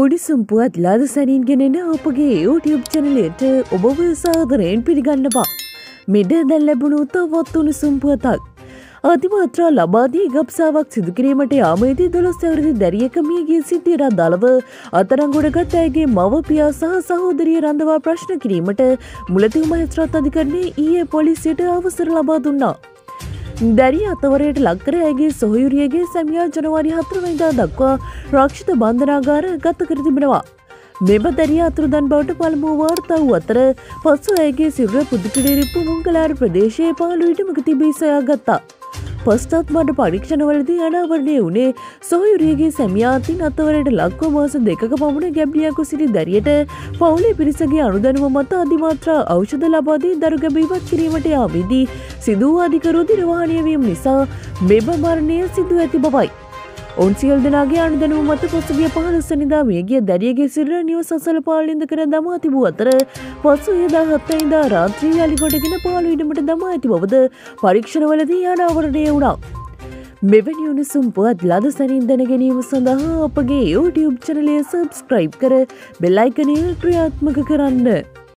උණුසුම් පුවත් ලාද සැනින් ගෙනෙන අපගේ YouTube චනලයට ඔබව සාදරයෙන් පිළිගන්නවා. මිඩ දැල් ලැබුණු තවත් උණුසුම් පුවතක්. අතිමාත්‍රා ලබාදී ගබ්සාවක් සිදුකිරීමට යාමේදී දොළොස් ඇවරදි දැරියක මියගේ සිද්ධියට දළව අතරංගොඩගත් ඇගේ මව පියා සහ සහෝදරිය රඳවා ප්‍රශ්න කිරීමට මුලතිව් මහස්ත්‍රත් අධිකරණය ඊයේ පොලිසියට අවසර ලබා දුන්නා. දැරිය අතවරයට ලක්කර ඇගේ සොහයුරියගේ සැමියා ජනවාරි හතරවයිදා දක්වා රක්ෂිත බන්ධනාගාර ගත කර තිබෙනවා. මෙම දැරිය අතුරුදන් බවට පළමුව වාර්තා වූ අතර පසු ඇගේ සිරුර පුදුකිඩිරිප්පු මුංගලාර ප්‍රදේශයේ පාලුවිටමක තිබී සොයා ගත්තා. පස්ටත් මට පරීක්ෂණවලදී අනාවරණය වුණේ සොහයුරියගේ සැමියාතින් අතවරයට ලක්ව මාස දෙක පමණ ගැබ්ලියකු සිටි දැරියට පවුලේ පිරිසගේ අනුදැනුව මත අධිමාත්‍රා ඖෂධ ලබාදී දරුගැබීවත් කිරීමට යාවිදී සිදුව අධිකරු දිරවාණයවීම නිසා මෙම මරණය සිදුව ඇති බවයි. ඔවන් සියල් දෙනාගේ අනුදැනුව මත පසුගිය පහලස්සනිදා මේගිය දැරියගේ සිර නිව සසල පාලින්ද කර දමා තිබූ අතර පසු එදා හත්තයිදා රාත්‍රී අලිකොටගෙන පාලු ඉඩමට දමා ඇති බවද පරීක්ෂණවලදී අනාවරණය වුණා. මෙවැනි උණුසුම් පුවත් ලද සැනින් දැන ගැනීම සඳහා අපගේ YouTube චනලය සබස්ක්‍රයිබ් කර බෙල්ලයිකනය ක්‍රියාත්මක කරන්න.